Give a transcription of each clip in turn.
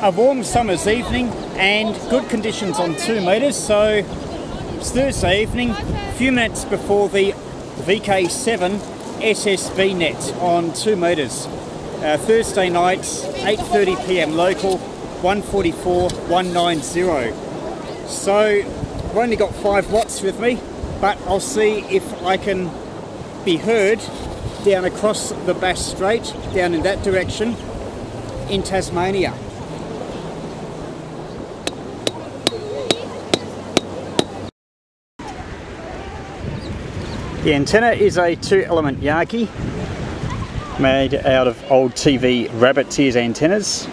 a warm summer's evening and good conditions on two metres. So it's Thursday evening, a few minutes before the VK7 SSB net on two metres. Uh, Thursday nights, 8:30 p.m. local, 144 190. So I've only got five watts with me, but I'll see if I can be heard down across the Bass Strait, down in that direction, in Tasmania. The antenna is a two element Yagi made out of old TV rabbit ears antennas.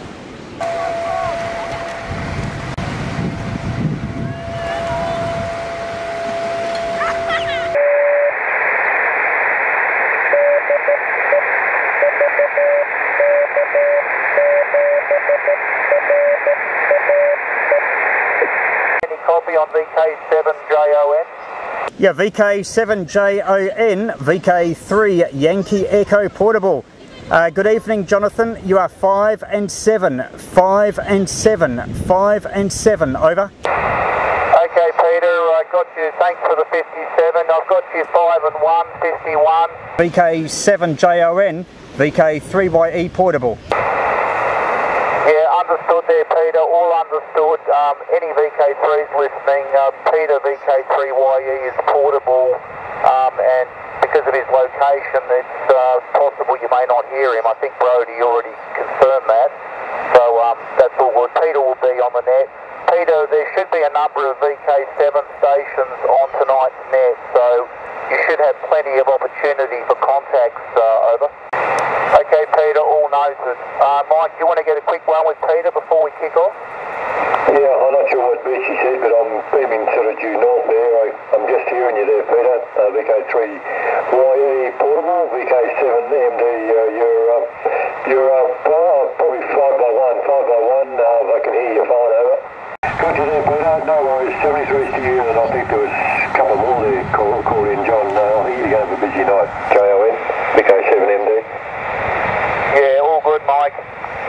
Copy on VK7JON? Yeah, VK7JON, VK3 Yankee Echo Portable. Uh, good evening, Jonathan. You are five and seven, five and seven, five and seven. Over. Okay, Peter, I got you. Thanks for the 57. I've got you 5 and 1, 51. VK7JON, VK3YE Portable. Understood there, Peter. All understood. Um, any VK3s listening, uh, Peter VK3YE is portable, um, and because of his location, it's uh, possible you may not hear him. I think Brody already confirmed that. So um, that's all good. Peter will be on the net. Peter, there should be a number of VK7 stations on tonight's net, so you should have plenty of opportunity for contacts. Uh, over. Okay, Peter, all noted. Uh, Mike, do you want to get a quick one with Peter before we kick off? Yeah, I'm not sure what Betsy said, but I'm beaming sort of due north there. I, I'm just hearing you there, Peter. Uh, VK3YE portable, VK7 MD. Uh, you're uh, you're uh, oh, probably five by one, five by one. Uh, I can hear you fine over. Got you there, Peter. No worries. 73's to you, and I think there was a couple more there called call in. John, uh, I think you're going to have a busy night. JON, VK7 MD. Yeah, all good, Mike.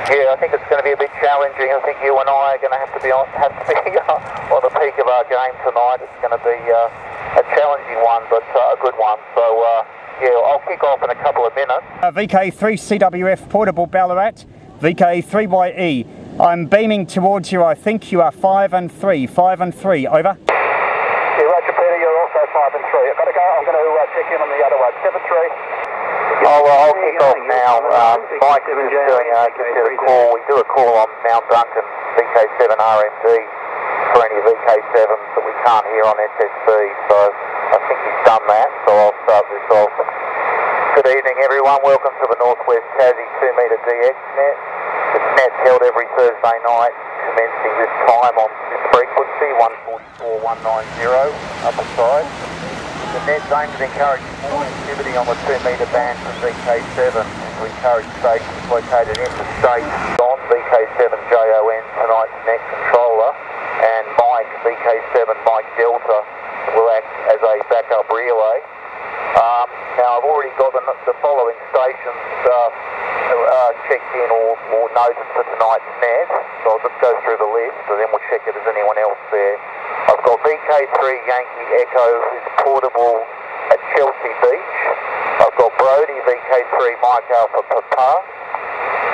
Yeah, I think it's going to be a bit challenging. I think you and I are going to have to be on, have to be uh, on the peak of our game tonight. It's going to be uh, a challenging one, but uh, a good one. So, uh, yeah, I'll kick off in a couple of minutes. Uh, VK3CWF Portable Ballarat, VK3YE. I'm beaming towards you. I think you are five and three, five and three. Over. Yeah, Roger, Peter, you're also 5 and 3. I've got to go. I'm going to uh, check in on the other one. 7 3. I'll, uh, I'll kick off now. Um, Mike is doing uh, did a call. We do a call on Mount Duncan VK7 RMD for any VK7s that we can't hear on SSB. So I think he's done that. So I'll start this off. Good evening, everyone. Welcome to the Northwest Tassie 2 metre DX net. This net's held every Thursday night, commencing this time on this frequency, 144 190 upper side. The net encouraging more activity on the 2 metre band from VK7 and to encourage stations located interstate on VK7JON, tonight's net controller, and Mike, VK7 Mike Delta, will act as a backup relay. Um, now, I've already got the, the following stations uh, uh, checked in or, or noted for tonight's net, so I'll just go through the list and then we'll check if there's anyone else there. I've got VK3 Yankee Echo is portable at Chelsea Beach. I've got Brody VK3 Mike Alpha Papa.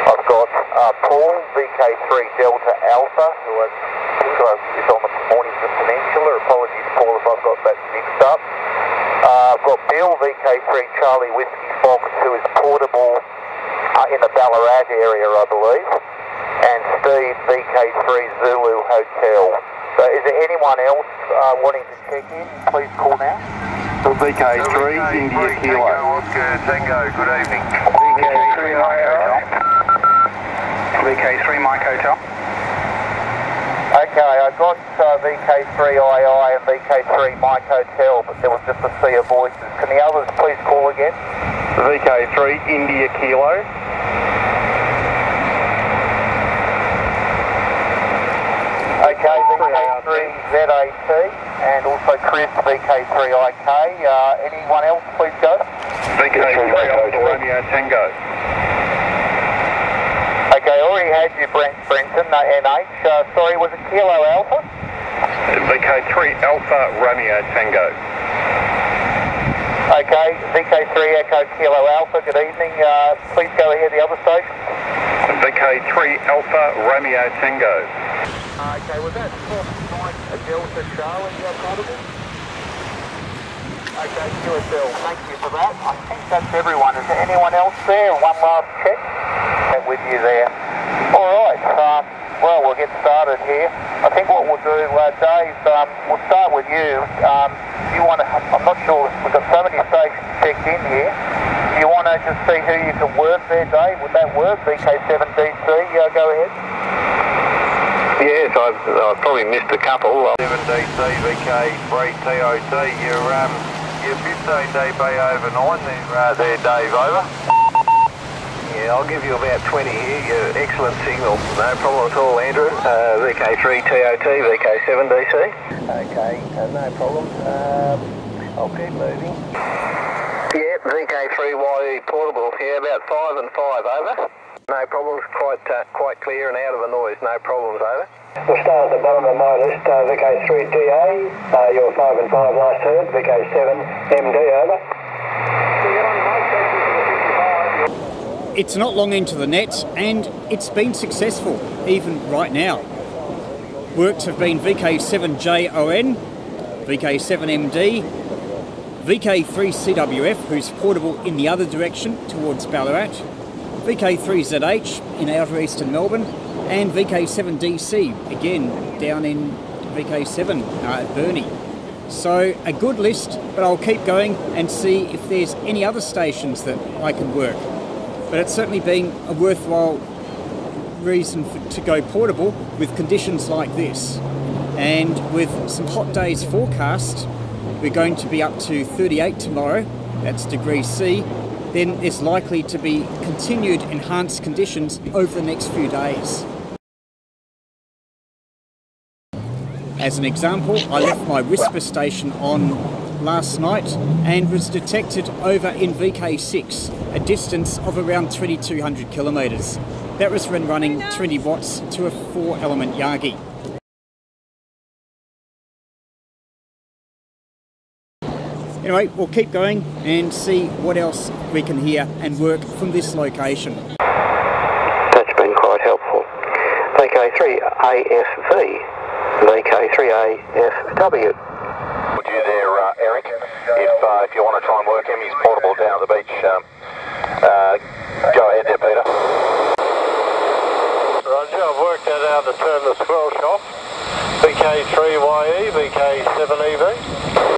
I've got uh, Paul VK3 Delta Alpha, who I think is on the Mornington Peninsula. Apologies, Paul, if I've got that mixed up. Uh, I've got Bill VK3 Charlie Whiskey Fox, who is portable uh, in the Ballarat area, I believe. And Steve VK3 Zulu Hotel. So is there anyone else uh, wanting to check in? Please call now. VK3 India Kilo. Tango, Oscar Tango, good evening. VK3 IR. VK3 Mike Hotel. Okay, I got uh, VK3II and VK3 Mike Hotel, but there was just a sea of voices. Can the others please call again? VK3 India Kilo. Okay, VK3ZAT and also Chris VK3IK. Uh, anyone else please go? VK3 Alpha Romeo Tango. Okay, Okay, already had you, Brent Brenton, uh, NH. Uh, sorry, was it Kilo Alpha? VK3 Alpha Romeo Tango. Okay, VK3 Echo Kilo Alpha, good evening. Uh, please go ahead, the other station. VK3 Alpha Romeo Tango. Okay, was that Mike a Delta Charlie uh, portable? Okay, you QSL, thank you for that. I think that's everyone. Is there anyone else there? One last check. With you there. All right. Um, well, we'll get started here. I think what we'll do, uh, Dave, um, we'll start with you. Um, you want to? I'm not sure. We've got so many stations checked in here. Do you want to just see who you can work there, Dave? Would that work? VK7DC. Uh, go ahead. Yes, I've, I've probably missed a couple. 7DC VK3 TOT. Your um, your 15 dB over nine there, uh, there, Dave. Over. Yeah, I'll give you about 20 here. You're excellent signal. No problem at all, Andrew. Uh, VK3 TOT, VK7DC. Okay, uh, no problem. Um, I'll keep moving. Yeah, VK3YE portable. Yeah, about 5 and 5, over. No problems, quite uh, quite clear and out of the noise, no problems, over. We'll start at the bottom of my list, uh, VK3DA, uh, your 5 and 5 last heard, VK7MD, over. It's not long into the net and it's been successful, even right now. Works have been VK7JON, VK7MD, VK3CWF, who's portable in the other direction towards Ballarat, VK3ZH in outer eastern Melbourne, and VK7DC, again down in VK7 uh, at Burnie. So a good list, but I'll keep going and see if there's any other stations that I can work. But it's certainly been a worthwhile reason for, to go portable with conditions like this. And with some hot days forecast, we're going to be up to 38 tomorrow, that's degree C. Then there's likely to be continued enhanced conditions over the next few days. As an example, I left my WSPR station on last night and was detected over in VK6, a distance of around 2200 kilometres. That was when running 20 watts to a 4 element Yagi. Anyway, we'll keep going and see what else we can hear and work from this location. That's been quite helpful. VK3AFV, VK3AFW. Would you there, uh, Eric? If uh, if you want to try and work him, he's portable down the beach. Um, uh, go ahead there, Peter. Roger, I've worked that out to turn the squelch off. VK3YE, VK7EV.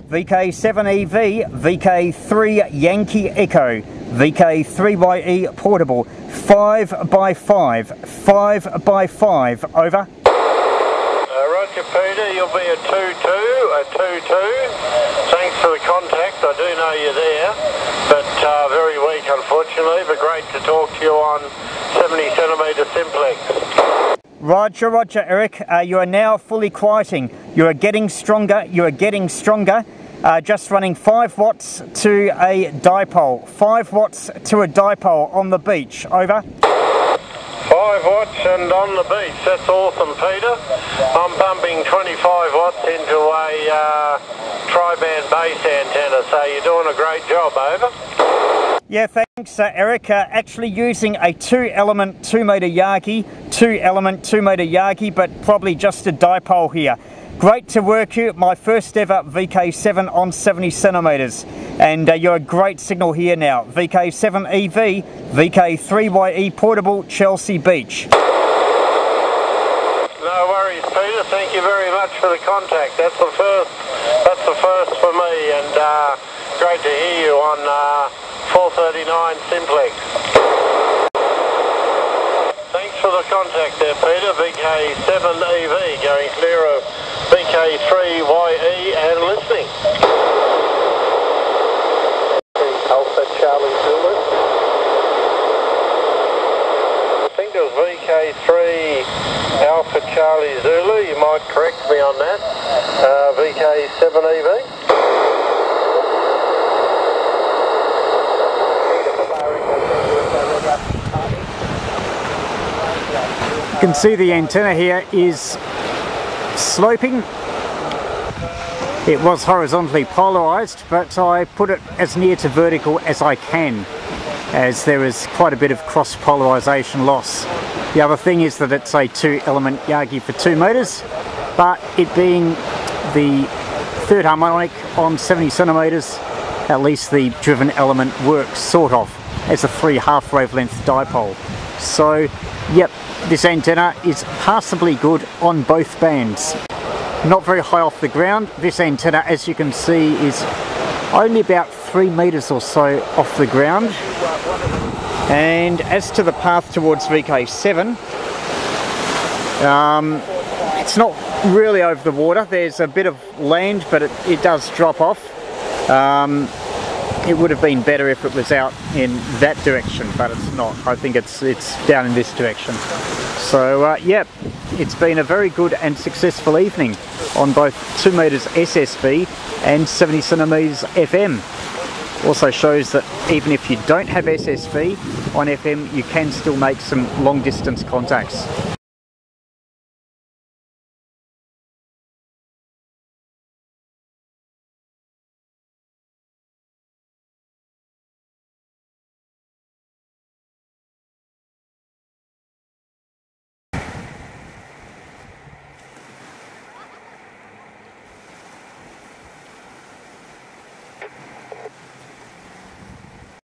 VK7EV, VK3 Yankee Echo, VK3YE Portable, 5x5, 5x5, over. Uh, Roger, Peter, you'll be a 2-2, a 2-2. Thanks for the contact, I do know you're there, but uh, very weak unfortunately, but great to talk to you on 70 centimetre simplex. Roger, Roger, Eric, uh, you are now fully quieting. You are getting stronger, you are getting stronger. Uh, just running 5 watts to a dipole. 5 watts to a dipole on the beach. Over. 5 watts and on the beach, that's awesome Peter. I'm pumping 25 watts into a uh, tri-band base antenna, so you're doing a great job, over. Yeah, thanks, uh, Eric. Uh, actually using a two element 2 metre Yagi, two element 2 metre Yagi, but probably just a dipole here. Great to work you, my first ever VK7 on 70 centimetres. And uh, you're a great signal here now. VK7EV, VK3YE Portable, Chelsea Beach. No worries Peter, thank you very much for the contact. That's the first, that's the first for me and uh, great to hear you on uh, 439 Simplex. Thanks for the contact there Peter, VK7EV going clear of VK3YE and listening. Alpha Charlie Zulu. I think it was VK3 Alpha Charlie Zulu, you might correct me on that. Uh, VK7EV. Can see the antenna here is sloping. It was horizontally polarized, but I put it as near to vertical as I can, as there is quite a bit of cross polarization loss. The other thing is that it's a two element Yagi for two meters, but it being the third harmonic on 70 centimeters, at least the driven element works sort of as a three half wavelength dipole. So, yep, this antenna is passably good on both bands. Not very high off the ground. This antenna, as you can see, is only about three meters or so off the ground. And as to the path towards VK7, um, it's not really over the water. There's a bit of land, but it, it does drop off. Um, it would have been better if it was out in that direction, but it's not. I think it's it's down in this direction. So uh, yeah, it's been a very good and successful evening on both 2 meters SSB and 70 centimeters FM. Also shows that even if you don't have SSB on FM, you can still make some long distance contacts.